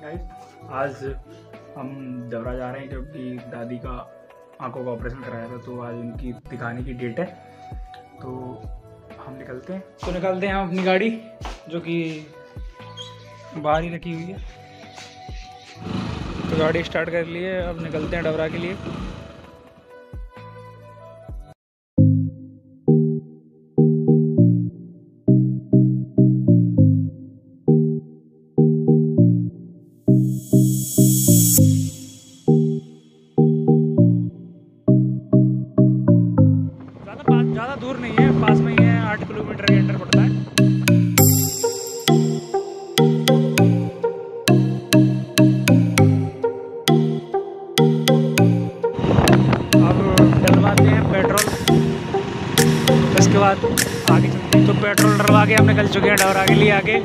Morning guys आज हम दौरा जा रहे हैं क्योंकि दादी का आँखों का ऑपरेशन कराया था तो आज उनकी दिखाने की डेट है। तो हम निकलते हैं। तो निकलते हैं हम अपनी गाड़ी, जो कि बाहर ही रखी हुई है। तो गाड़ी स्टार्ट कर लिए अब निकलते हैं डबरा के लिए। आठ किलोमीटर के अंदर पड़ता है। अब डलवाते हैं पेट्रोल। उसके बाद आगे चलते तो पेट्रोल डलवा के हमने कल चुके हैं डबरा के लिए आगे।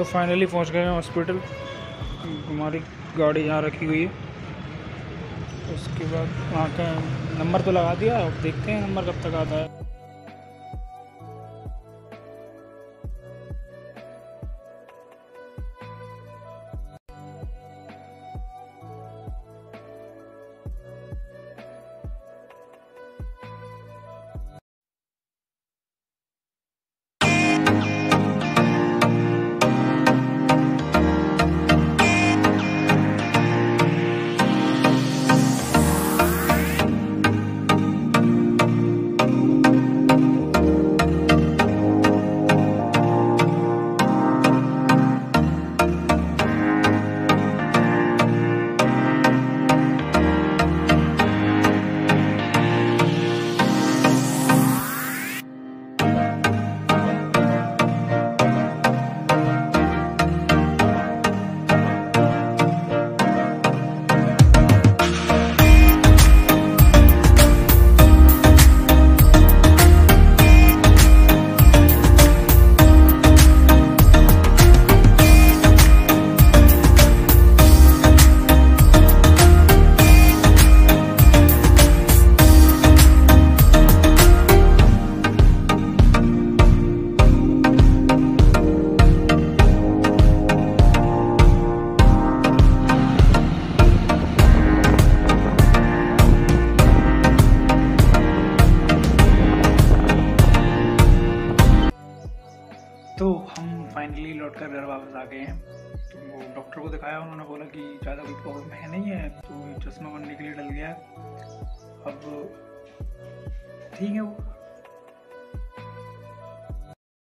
तो फाइनली पहुँच गए हैं हॉस्पिटल हमारी गाड़ी यहाँ रखी हुई है। उसके बाद वहाँ का नंबर तो लगा दिया, अब देखते हैं नंबर कब तक आता है। तो हम फाइनली लौट कर घर वापस आ गए हैं। तो डॉक्टर को दिखाया, उन्होंने बोला कि ज़्यादा कोई प्रॉब्लम है नहीं है तो चश्मा बनने के लिए डल गया। अब ठीक है वो।